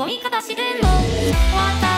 追い方しても